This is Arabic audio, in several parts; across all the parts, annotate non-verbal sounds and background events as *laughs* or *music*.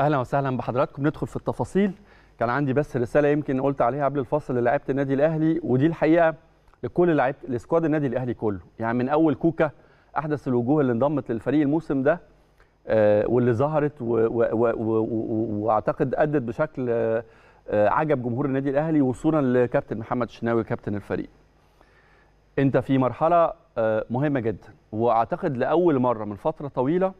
أهلا وسهلا بحضراتكم. ندخل في التفاصيل. كان عندي بس رسالة يمكن قلت عليها قبل الفصل للاعيبه النادي الأهلي ودي الحقيقة لكل لعيبه السكواد النادي الأهلي كله. يعني من أول كوكا أحدث الوجوه اللي انضمت للفريق الموسم ده آه، واللي ظهرت وأعتقد أدت بشكل آه، عجب جمهور النادي الأهلي وصولا لكابتن محمد الشناوي كابتن الفريق. أنت في مرحلة آه، مهمة جدا وأعتقد لأول مرة من فترة طويلة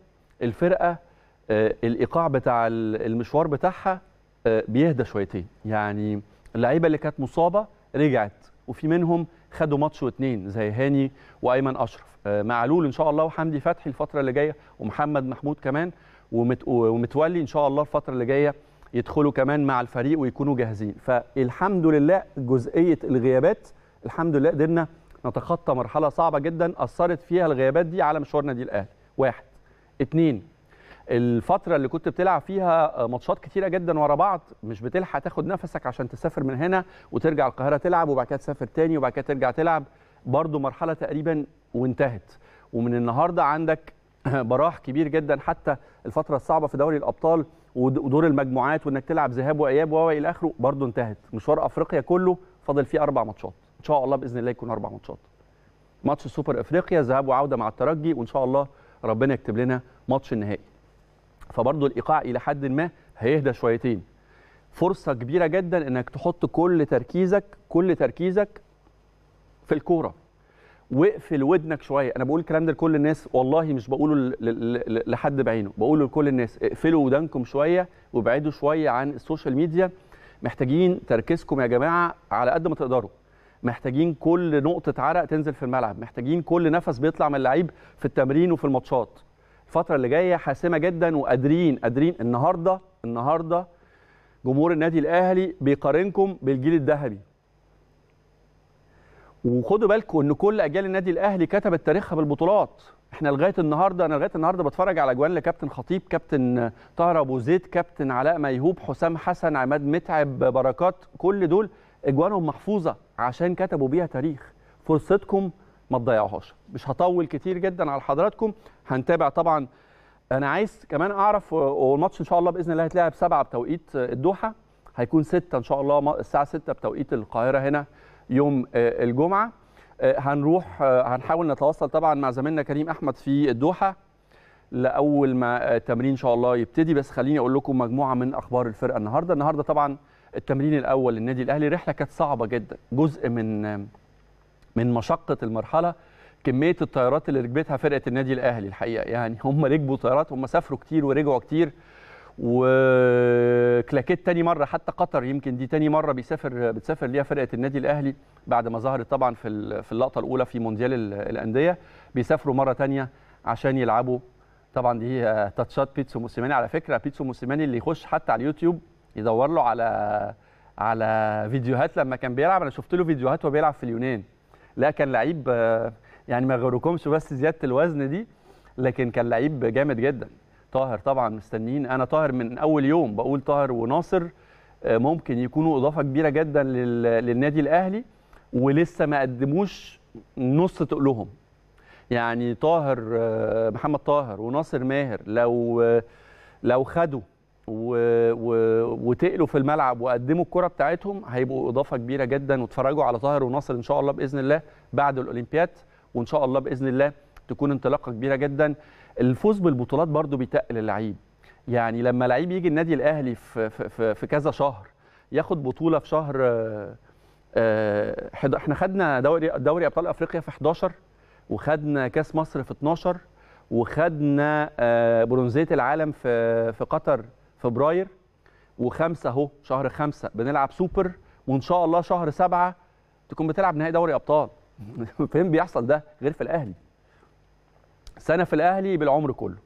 الفرقة الإيقاع بتاع ال- المشوار بتاعها آه، بيهدى شويتين. يعني اللعيبة اللي كانت مصابة رجعت وفي منهم خدوا ماتش واتنين زي هاني وأيمن أشرف. آه، معلول إن شاء الله وحمدي فتحي الفترة اللي جاية ومحمد محمود كمان ومت ومتولي إن شاء الله الفترة اللي جاية يدخلوا كمان مع الفريق ويكونوا جاهزين. فالحمد لله جزئية الغيابات الحمد لله قدرنا نتخطى مرحلة صعبة جدا أثرت فيها الغيابات دي على مشوار النادي الأهلي. واحد. اتنين. الفترة اللي كنت بتلعب فيها ماتشات كتيرة جدا ورا بعض مش بتلحق تاخد نفسك عشان تسافر من هنا وترجع القاهرة تلعب وبعد كده تسافر تاني وبعد كده ترجع تلعب. برضو مرحلة تقريبا وانتهت. ومن النهارده عندك *laughs* براح كبير جدا حتى الفترة الصعبة في دوري الأبطال ود- ودور المجموعات وإنك تلعب ذهاب وإياب و إلى آخره برضو انتهت. مشوار أفريقيا كله فاضل فيه أربع ماتشات. إن شاء الله بإذن الله يكون أربع ماتشات. ماتش سوبر أفريقيا ذهاب وعودة مع الترجي وإن شاء الله ربنا يكتب لنا ماتش النهائي. فبرضه الإيقاع إلى حد ما هيهدى شويتين. فرصة كبيرة جدا إنك تحط كل تركيزك كل تركيزك في الكورة. واقفل ودنك شوية. أنا بقول الكلام ده لكل الناس والله مش بقوله لحد بعينه بقوله لكل الناس اقفلوا ودانكم شوية وابعدوا شوية عن السوشيال ميديا. محتاجين تركيزكم يا جماعة على قد ما تقدروا. محتاجين كل نقطة عرق تنزل في الملعب. محتاجين كل نفس بيطلع من اللعيب في التمرين وفي الماتشات. الفترة اللي جاية حاسمة جدا وقادرين قادرين. النهارده النهارده جمهور النادي الأهلي بيقارنكم بالجيل الذهبي. وخدوا بالكم إن كل أجيال النادي الأهلي كتبت تاريخها بالبطولات. إحنا لغاية النهارده أنا لغاية النهارده بتفرج على أجوان لكابتن خطيب كابتن طاهر أبو زيد كابتن علاء ميهوب حسام حسن عماد متعب بركات. كل دول أجوانهم محفوظة عشان كتبوا بيها تاريخ. فرصتكم ما تضيعوهاش. مش هطول كتير جدا على حضراتكم هنتابع طبعا. أنا عايز كمان أعرف والماتش إن شاء الله بإذن الله هيتلعب سبعة بتوقيت الدوحة. هيكون ستة إن شاء الله الساعة 6 بتوقيت القاهرة هنا يوم آه، الجمعة. آه، هنروح آه، هنحاول نتواصل طبعا مع زميلنا كريم أحمد في الدوحة لأول ما التمرين إن شاء الله يبتدي. بس خليني أقول لكم مجموعة من أخبار الفرقة النهارده. النهارده طبعا التمرين الأول للنادي الأهلي. رحلة كانت صعبة جدا جزء من من مشقة المرحلة كمية الطيارات اللي ركبتها فرقة النادي الأهلي الحقيقة. يعني هم ركبوا طيارات هم سافروا كتير ورجعوا كتير. وكلاكيت تاني مرة حتى قطر يمكن دي تاني مرة بيسافر بتسافر ليها فرقة النادي الأهلي بعد ما ظهرت طبعا في في اللقطة الأولى في مونديال ال- الأندية. بيسافروا مرة تانية عشان يلعبوا. طبعا دي تاتشات بيتسو موسيماني. على فكرة بيتسو موسيماني اللي يخش حتى على اليوتيوب يدور له على على فيديوهات لما كان بيلعب. أنا شفت له فيديوهات وهو بيلعب في اليونان. لا كان لعيب آه، يعني ما يغركمش بس زيادة الوزن دي لكن كان لعيب جامد جدا طاهر طبعا مستنيين أنا طاهر من أول يوم بقول طاهر وناصر آه، ممكن يكونوا إضافة كبيرة جدا لل- للنادي الأهلي ولسه ما قدموش نص تقلهم يعني طاهر آه، محمد طاهر وناصر ماهر لو لو خدوا. و... وتقلوا في الملعب وقدموا الكرة بتاعتهم هيبقوا إضافة كبيرة جدا واتفرجوا على طاهر وناصر إن شاء الله بإذن الله بعد الأولمبياد وإن شاء الله بإذن الله تكون انطلاقة كبيرة جدا. الفوز بالبطولات برضو بيتقل اللعيب. يعني لما لعيب يجي النادي الأهلي في في, في, كذا شهر ياخد بطولة في شهر آه، آه، إحنا خدنا دوري دوري أبطال أفريقيا في 11 وخدنا كأس مصر في 12 وخدنا آه، برونزية العالم في في قطر فبراير وخمسة اهو شهر خمسة. بنلعب سوبر وإن شاء الله شهر سبعة تكون بتلعب نهائي دوري أبطال. *laughs* فين بيحصل ده؟ غير في الأهلي. سنة في الأهلي بالعمر كله.